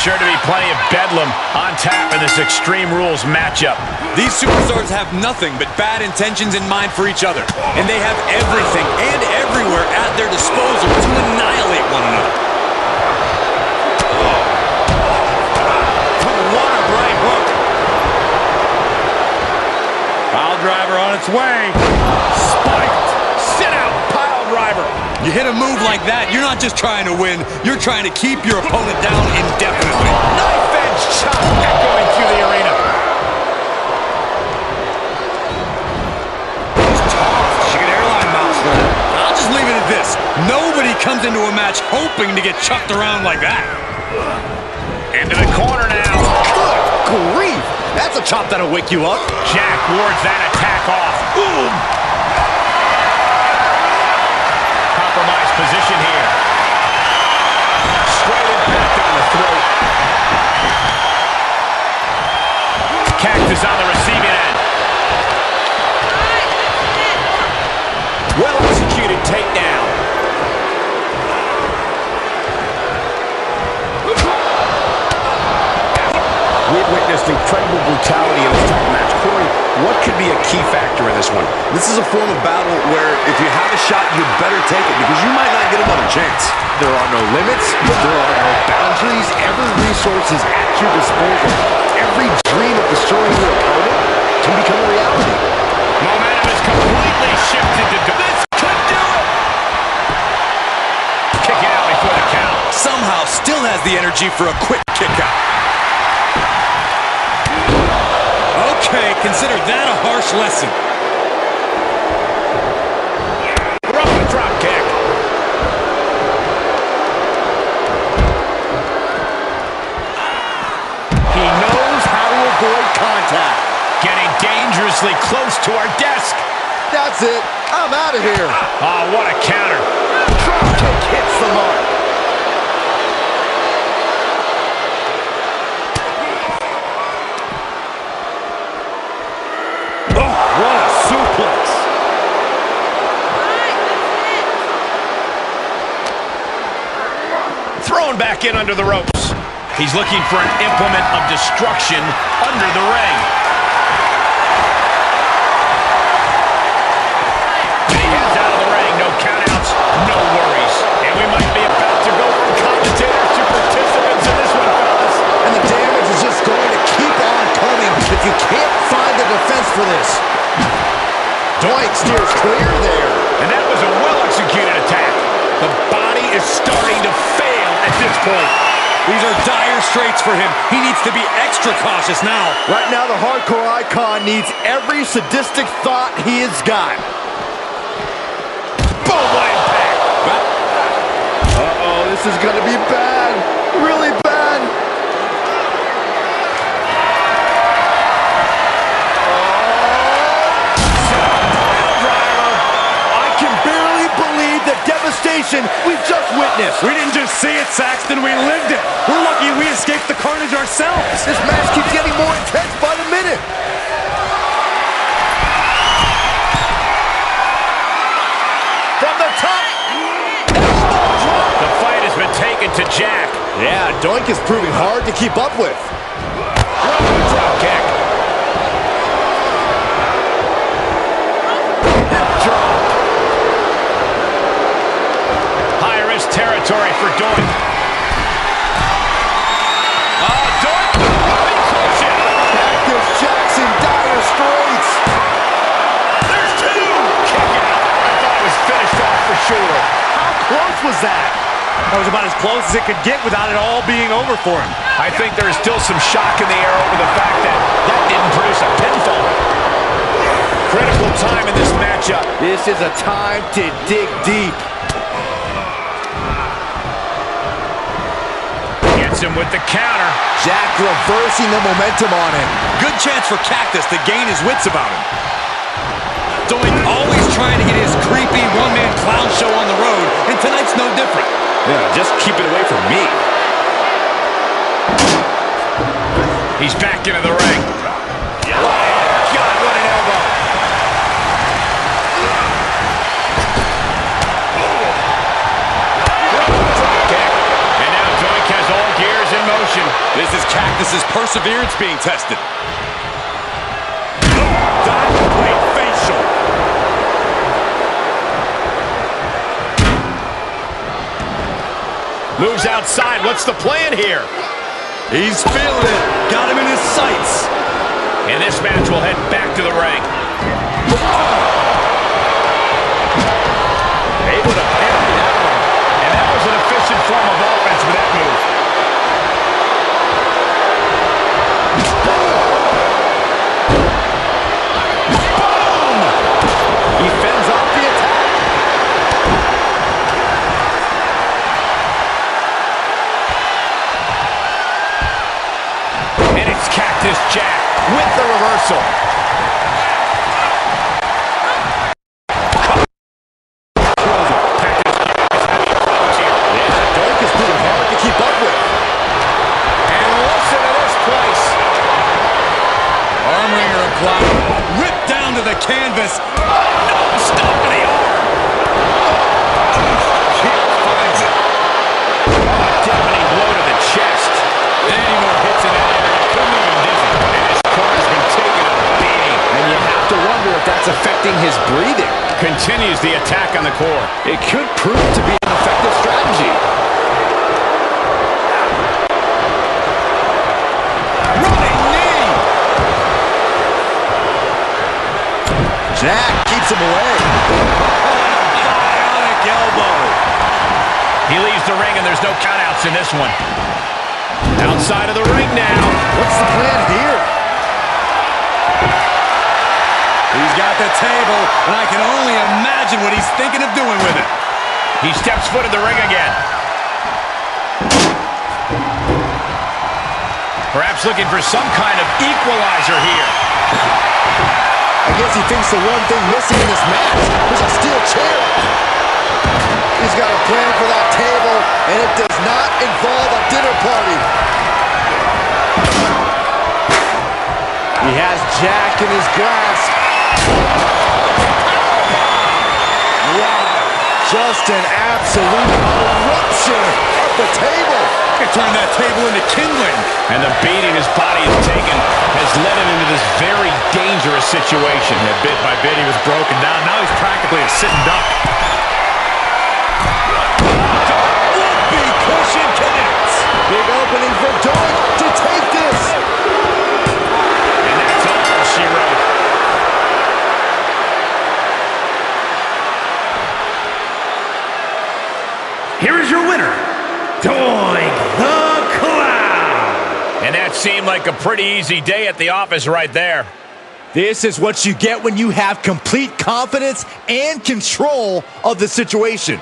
plenty of bedlam on tap in this Extreme Rules matchup. These superstars have nothing but bad intentions in mind for each other. And they have everything and everywhere at their disposal to annihilate one another. What a right hook. Pile driver on its way. You hit a move like that, you're not just trying to win, you're trying to keep your opponent down indefinitely. Knife edge chop echoing through the arena. Airline. I'll just leave it at this. Nobody comes into a match hoping to get chucked around like that. Into the corner now. Good grief! That's a chop that'll wake you up. Jack wards that attack off. Boom. Position here. Straight impact on the throat. Cactus on the receiving end. Well executed takedown. We've witnessed incredible brutality in what could be a key factor in this one? This is a form of battle where if you have a shot, you better take it because you might not get another chance. There are no limits. There are no boundaries. Every resource is at your disposal. Every dream of destroying your opponent can become a reality. Momentum is completely shifted to this could do it. Kick it out before the count. Somehow still has the energy for a quick kick out. Okay, consider that a harsh lesson. Roman drop kick. He knows how to avoid contact. Getting dangerously close to our desk. That's it. I'm out of here. Oh, what a counter. Drop kick hits the mark. Oh, what a suplex. Back in under the ropes. He's looking for an implement of destruction under the ring. He heads out of the ring. No countouts, no worries. And we might be about to go from commentators to participants in this one, fellas. And the damage is just going to keep on coming if you can't find the defense for this. Doink steers clear there. And that was a well-executed attack. The body is starting to fail at this point. These are dire straits for him. He needs to be extra cautious now. Right now, the hardcore icon needs every sadistic thought he has got. Boom, impact. Uh-oh, this is going to be bad. Really bad. Devastation we've just witnessed. We didn't just see it, Saxton. We lived it. We're lucky we escaped the carnage ourselves. This match keeps getting more intense by the minute. From the top. The fight has been taken to Jack. Yeah, Doink is proving hard to keep up with. Risk territory for Doink. Oh, uh, Doink. Running cushion. Cactus Jackson dire straits. There's two. Kick out. I thought it was finished off for sure. How close was that? That was about as close as it could get without it all being over for him. I think there is still some shock in the air over the fact that that didn't produce a pinfall. Critical time in this matchup. This is a time to dig deep. Gets him with the counter. Jack reversing the momentum on him. Good chance for Cactus to gain his wits about him. Doink always trying to get his creepy one-man clown show on the road, and tonight's no different. Yeah, just keep it away from me. He's back into the ring. This is his perseverance being tested. Moves outside. What's the plan here? He's feeling it. Got him in his sights. And this match will head back to the ring. Able to parry that one. And that was an efficient form of offense the his breathing. Continues the attack on the core. It could prove to be an effective strategy. Running knee. Jack keeps him away. Bionic elbow. He leaves the ring and there's no countouts in this one. Outside of the ring now. What's the plan here? He's got the table, and I can only imagine what he's thinking of doing with it. He steps foot in the ring again. Perhaps looking for some kind of equalizer here. I guess he thinks the one thing missing in this match is a steel chair. He's got a plan for that table, and it does not involve a dinner party. He has Jack in his grasp. Wow. Just an absolute eruption of the table. Could turn that table into kindling. And the beating his body has taken has led him into this very dangerous situation. Yeah, bit by bit, he was broken down. Now he's practically a sitting duck. Whoopee cushion connects. Big opening for Doink Doink the Clown. And that seemed like a pretty easy day at the office right there. This is what you get when you have complete confidence and control of the situation.